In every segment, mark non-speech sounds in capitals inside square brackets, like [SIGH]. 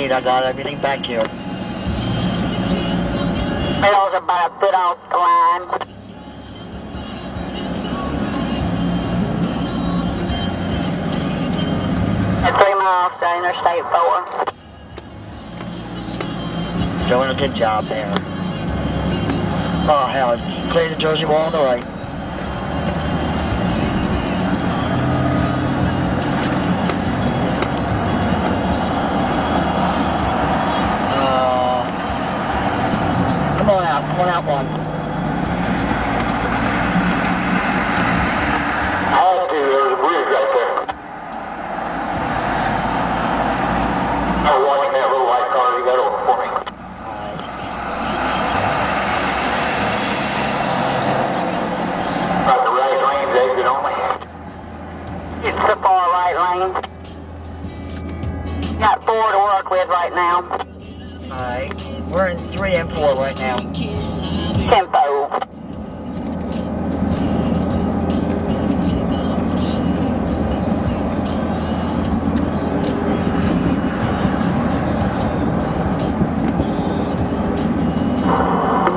need. I got everything back here. Arrow's about a foot off the line. At three miles to Interstate 4. Doing a good job there. Oh, hell. Clear the Jersey wall on the right. Four to work with right now. Alright. We're in 3 and 4 right now. Tempo.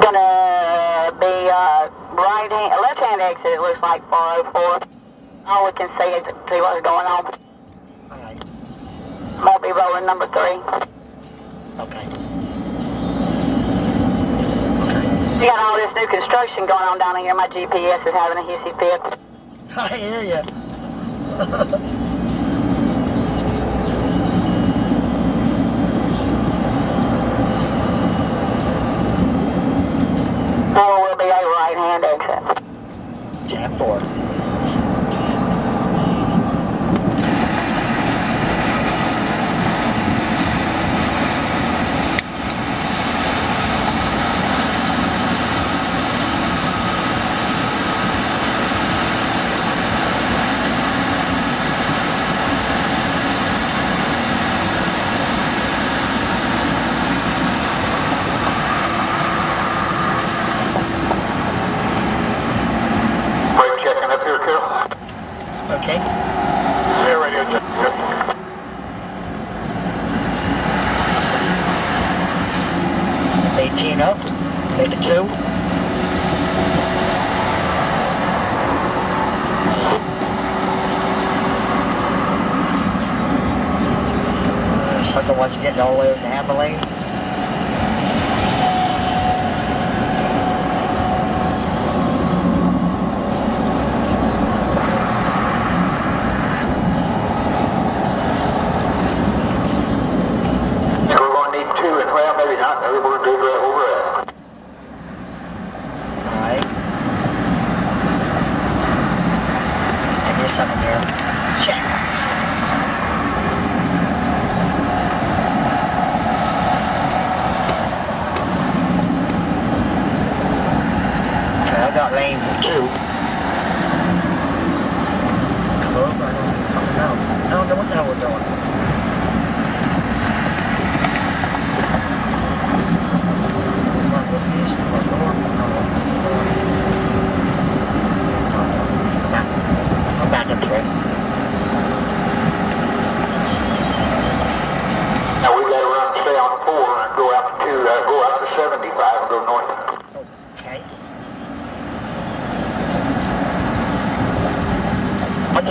Gonna be uh, right hand, left hand exit. It looks like 404. All we can see is see what's going on. Alright. Won't be rolling number three. Okay. You got all this new construction going on down here. My GPS is having a hissy fit. [LAUGHS] I hear ya. Four will be a right hand exit. Jam 4. Brake checking up here, Carol. Okay. Yeah, radio check. check. Eighteen up. Make it two. Uh, Sucker wants to get all the way over to Hammer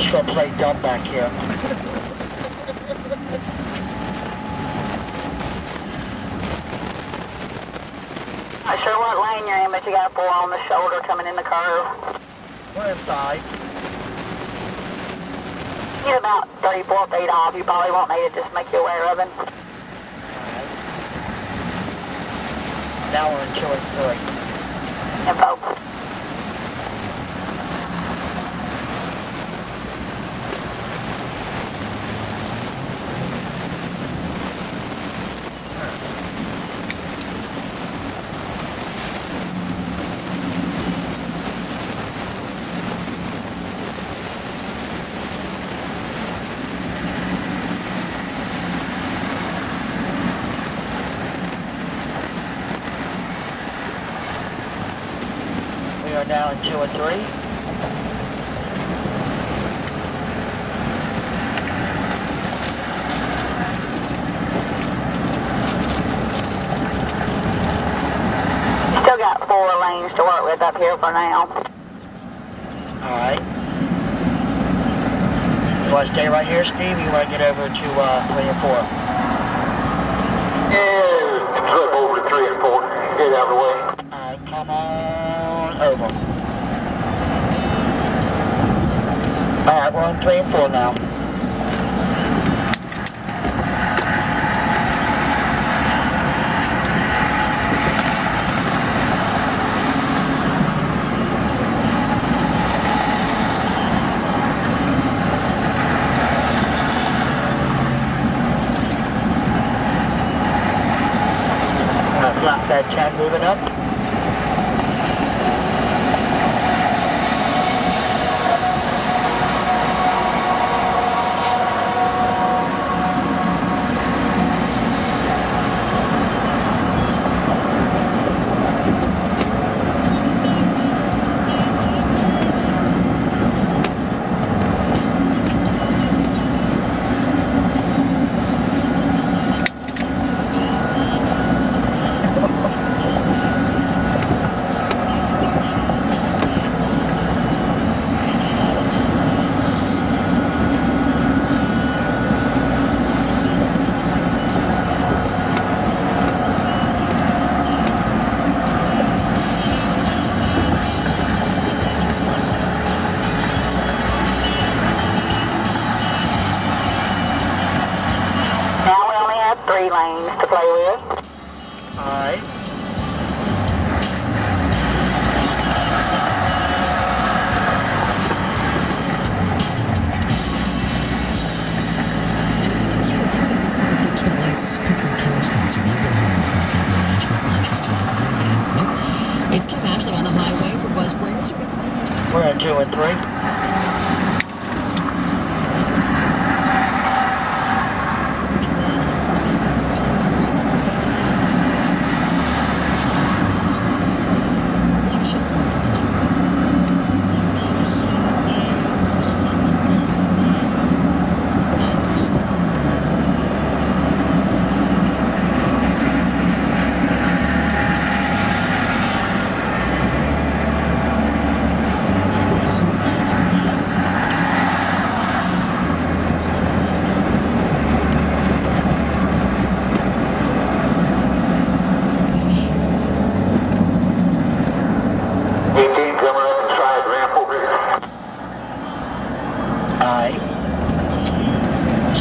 just gonna play dumb back here. Not sure what lane you're in, but you got four on the shoulder coming in the curve. We're inside. Get about 34 feet off. You probably won't need it. Just make you aware of it. Now we're in and three. Info. or three. Still got four lanes to work with up here for now. Alright. You want to stay right here, Steve? you want to get over to uh, 3 and 4? Yeah, flip over to 3 and 4. Get out of the way. Alright, come on over. Alright, we're on 3 and 4 now. Alright, flatbed 10 moving up. We're in 2 and 3.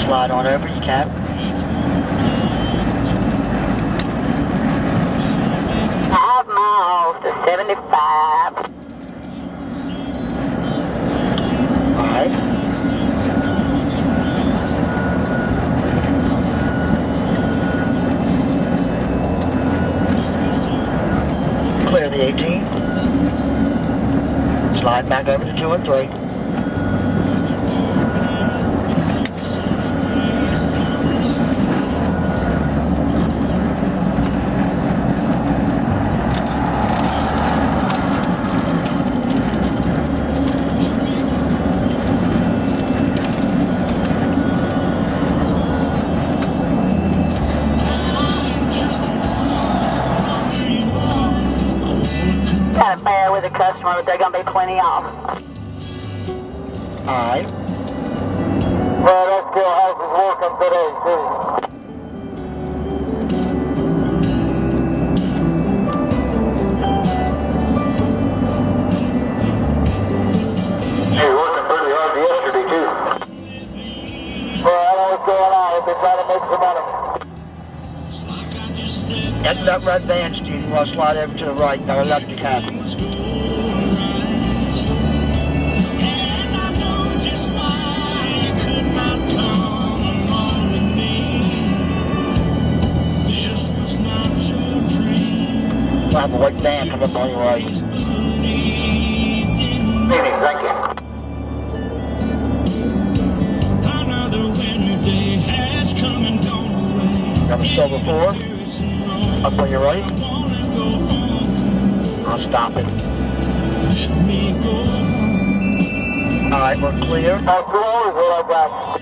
Slide on over, you can. Five miles to 75. Alright. Clear the 18. Slide back over to 2 and 3. Going to be plenty off. Alright. Well, that still has us working today, too. You were working pretty hard yesterday, too. Well, I know what's going on. I've been trying to make some money. Into that red van, Steve. You want to slide over to the right. No, left you can. Have a white van come up on your right. Maybe, thank you. Another winter day has come and gone away. Number silver four. Up on your right. I'll stop it. Let me go. Alright, we're clear. Now, two hours what I got.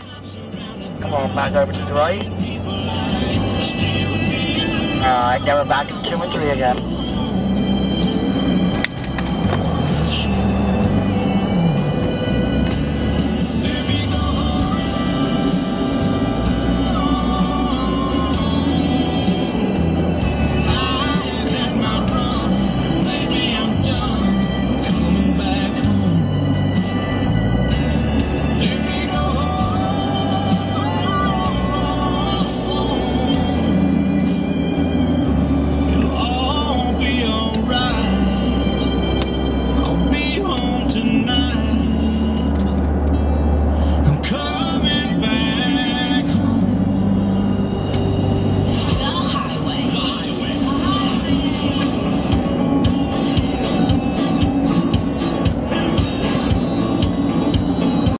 Come on, back over to the right. Alright, now we're back to two and three again.